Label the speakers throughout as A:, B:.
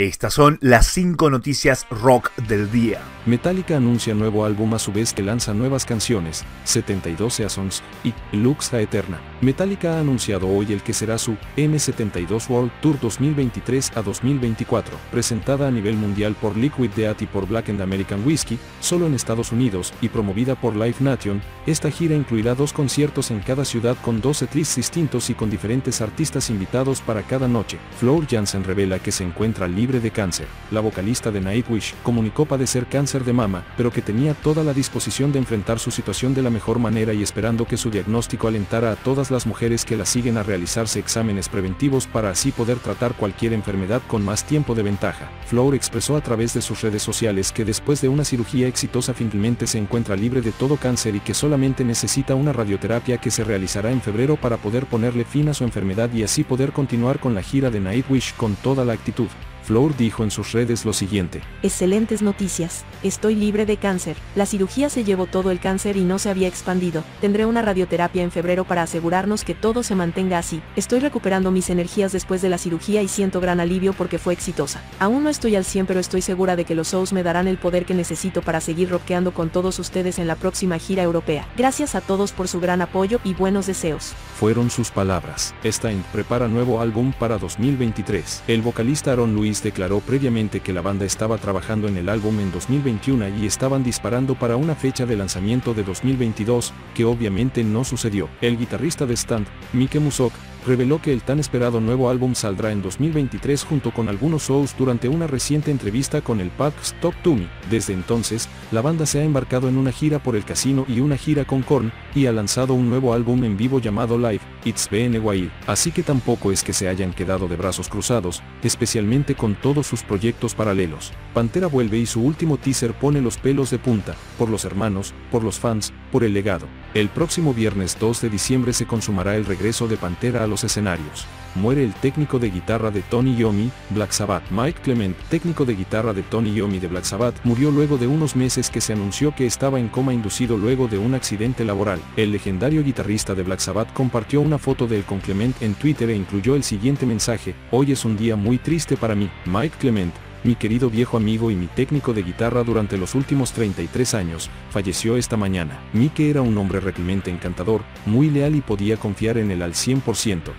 A: Estas son las 5 noticias rock del día.
B: Metallica anuncia nuevo álbum a su vez que lanza nuevas canciones, 72 Seasons y Lux a Eterna. Metallica ha anunciado hoy el que será su M72 World Tour 2023 a 2024, presentada a nivel mundial por Liquid Death y por Black and American Whiskey, solo en Estados Unidos y promovida por Live Nation. Esta gira incluirá dos conciertos en cada ciudad con 12 tris distintos y con diferentes artistas invitados para cada noche. Floor Jansen revela que se encuentra libre de cáncer. La vocalista de Nightwish comunicó padecer cáncer de mama, pero que tenía toda la disposición de enfrentar su situación de la mejor manera y esperando que su diagnóstico alentara a todas las mujeres que la siguen a realizarse exámenes preventivos para así poder tratar cualquier enfermedad con más tiempo de ventaja. Floor expresó a través de sus redes sociales que después de una cirugía exitosa finalmente se encuentra libre de todo cáncer y que solamente necesita una radioterapia que se realizará en febrero para poder ponerle fin a su enfermedad y así poder continuar con la gira de Nightwish con toda la actitud. Flour dijo en sus redes lo siguiente.
C: Excelentes noticias. Estoy libre de cáncer. La cirugía se llevó todo el cáncer y no se había expandido. Tendré una radioterapia en febrero para asegurarnos que todo se mantenga así. Estoy recuperando mis energías después de la cirugía y siento gran alivio porque fue exitosa. Aún no estoy al 100 pero estoy segura de que los shows me darán el poder que necesito para seguir rockeando con todos ustedes en la próxima gira europea. Gracias a todos por su gran apoyo y buenos deseos.
B: Fueron sus palabras. Stein prepara nuevo álbum para 2023. El vocalista Aaron Luis declaró previamente que la banda estaba trabajando en el álbum en 2021 y estaban disparando para una fecha de lanzamiento de 2022, que obviamente no sucedió. El guitarrista de Stand, Mike Musok, reveló que el tan esperado nuevo álbum saldrá en 2023 junto con algunos shows durante una reciente entrevista con el Pub Stop To Me. Desde entonces, la banda se ha embarcado en una gira por el casino y una gira con Korn, y ha lanzado un nuevo álbum en vivo llamado Live, It's Wild. Así que tampoco es que se hayan quedado de brazos cruzados, especialmente con todos sus proyectos paralelos. Pantera vuelve y su último teaser pone los pelos de punta, por los hermanos, por los fans, por el legado. El próximo viernes 2 de diciembre se consumará el regreso de Pantera a los escenarios. Muere el técnico de guitarra de Tony Yomi, Black Sabbath. Mike Clement, técnico de guitarra de Tony Yomi de Black Sabbath, murió luego de unos meses que se anunció que estaba en coma inducido luego de un accidente laboral. El legendario guitarrista de Black Sabbath compartió una foto de él con Clement en Twitter e incluyó el siguiente mensaje, Hoy es un día muy triste para mí, Mike Clement, mi querido viejo amigo y mi técnico de guitarra durante los últimos 33 años, falleció esta mañana. Mike era un hombre realmente encantador, muy leal y podía confiar en él al 100%.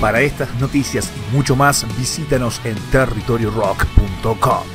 A: Para estas noticias y mucho más, visítanos en territoriorock.com.